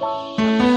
Música